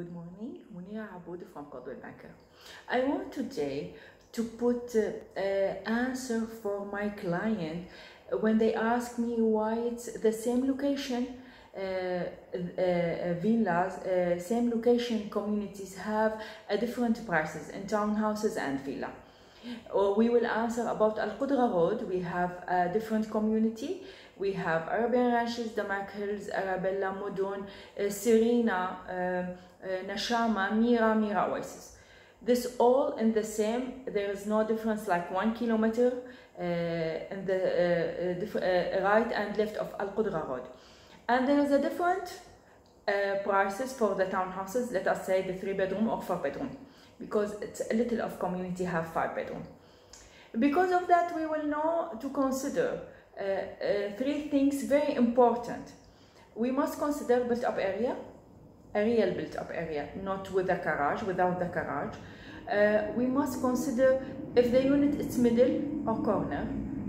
Good morning, Mounira Abboud from Coldwell Banker. I want today to put uh, uh, answer for my client when they ask me why it's the same location uh, uh, villas, uh, same location communities have different prices in townhouses and villa. We will answer about Al Qudra Road. We have a different community. We have Arabian Ranches, Damac Hills, Arabella, Mudon, uh, Serena, um, uh, Nashama, Mira, Mira Oasis. This all in the same, there is no difference like one kilometer uh, in the uh, uh, right and left of Al Qudra Road. And there is a different prices for the townhouses, let us say the three bedroom or four bedroom, because it's a little of community have five bedroom. Because of that, we will know to consider uh, uh, three things very important. We must consider built up area, a real built up area, not with a garage, without the garage. Uh, we must consider if the unit is middle or corner.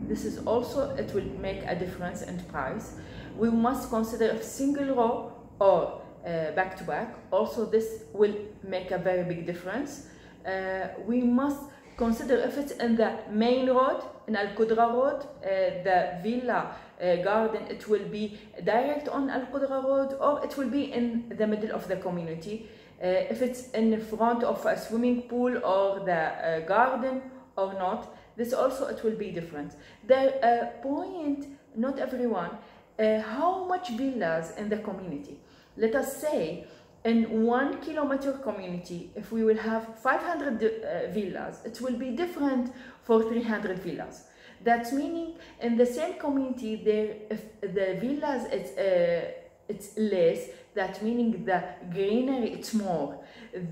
This is also, it will make a difference in price. We must consider single row or uh, back to back. Also, this will make a very big difference. Uh, we must consider if it's in the main road, in Al Qudra Road, uh, the villa uh, garden, it will be direct on Al Qudra Road or it will be in the middle of the community. Uh, if it's in front of a swimming pool or the uh, garden or not, this also it will be different. The point, not everyone, how much villas in the community. Let us say in one kilometer community, if we will have 500 uh, villas, it will be different for 300 villas. That's meaning in the same community, there if the villas it's uh, it's less. That meaning the greenery it's more.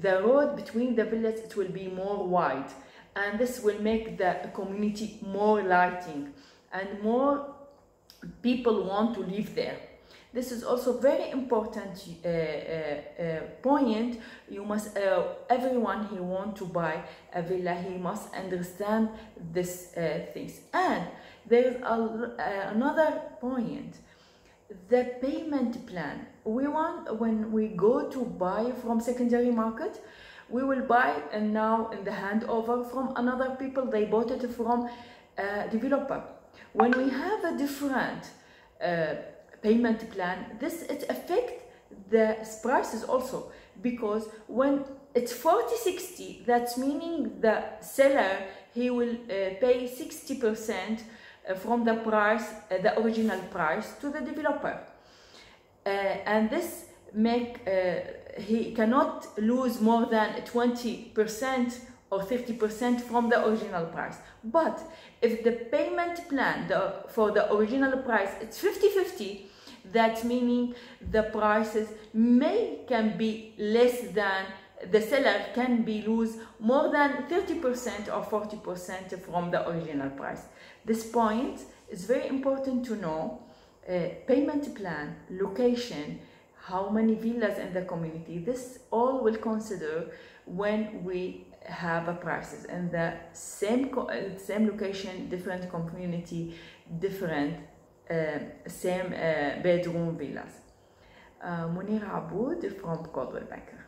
The road between the villas it will be more wide, and this will make the community more lighting and more people want to live there. This is also very important uh, uh, uh, point. You must, uh, everyone who want to buy a villa, he must understand these uh, things. And there is uh, another point, the payment plan. We want, when we go to buy from secondary market, we will buy and now in the handover from another people, they bought it from a developer. When we have a different payment plan, this it affect the prices also because when it's 40 60 that's meaning the seller he will uh, pay 60 percent uh, from the price uh, the original price to the developer. Uh, and this make uh, he cannot lose more than 20 percent or 50% from the original price but if the payment plan the, for the original price it's 50 50 that meaning the prices may can be less than the seller can be lose more than 30% or 40% from the original price. This point is very important to know. Uh, payment plan, location, how many villas in the community. This all will consider when we have a prices and the same uh, same location, different community, different uh, same uh, bedroom villas. Mounira Abboud from Coldwell Banker.